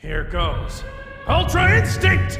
Here goes. Ultra Instinct!